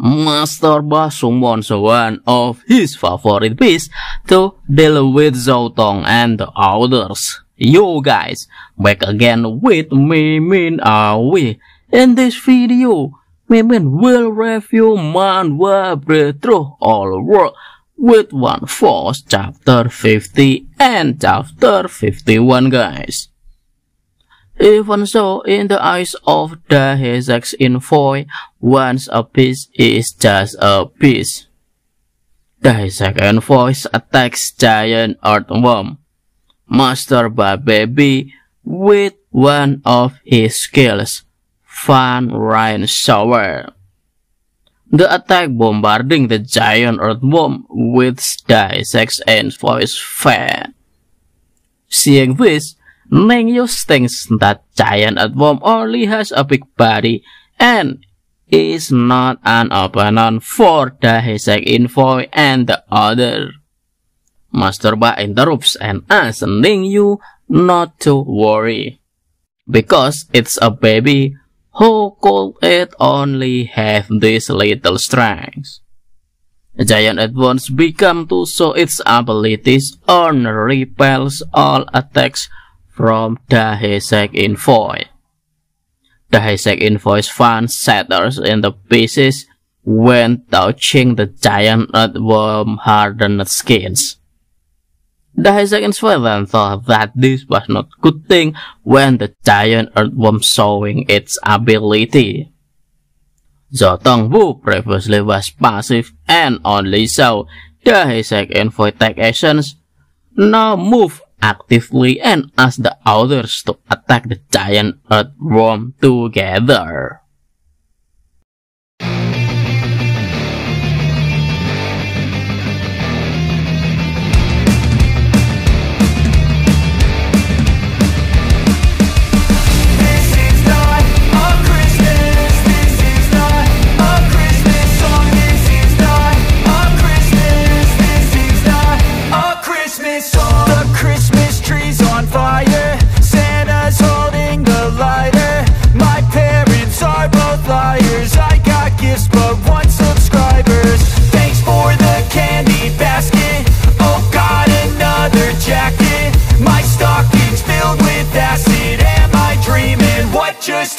Master Ba summons one of his favorite beasts to deal with Zhou and the others. Yo guys, back again with me, Min Awi. In this video, Mimin will review Manhwa Breakthrough All Work with One Force Chapter 50 and Chapter 51 guys. Even so, in the eyes of the Hezek's Envoy, once a piece is just a piece. The Hezek Envoy attacks giant earthworm, Master by Baby, with one of his skills, Fan Rain Shower. The attack bombarding the giant earthworm with the Hezek's Envoy's fan. Seeing this, Nengyus thinks that giant earthworm only has a big body and is not an opponent for the Hezek Envoy and the other. Master Ba interrupts and asks Ning Yu not to worry, because it's a baby who could it only have these little strengths. The giant at become to show its abilities and repels all attacks from the Hezek Envoy. The Hezek Envoy's fan shatters into pieces when touching the giant earthworm hardened skins. The Hezek Envoy then thought that this was not good thing when the giant earthworm showing its ability. Zhou Tong who previously was passive and only the Hezek Envoy take actions, now move actively and ask the others to attack the giant earthworm together. Happen just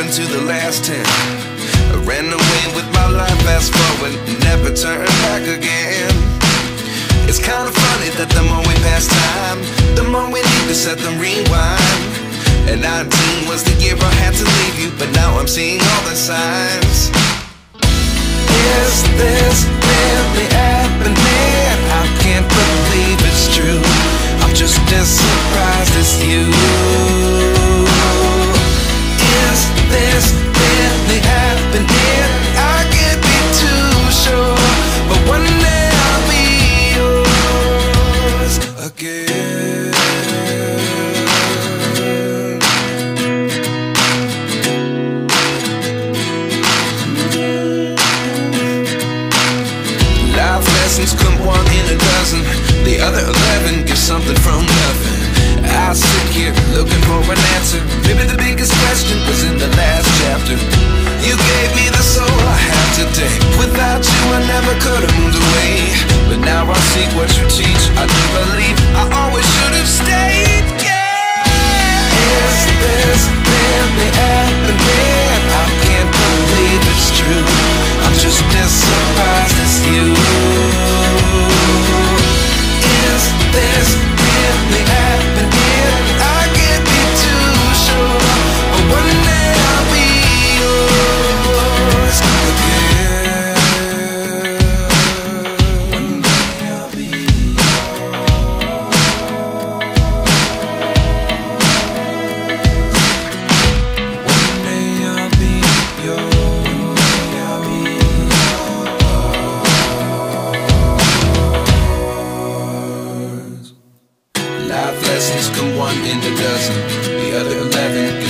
what did happen to the last ten. I ran away with my life, fast forward, never turn back again. It's kinda funny that the more we pass time, the more we need to set the rewind. And 19 was the year I had to leave you, but now I'm seeing all the signs. Is this really happening?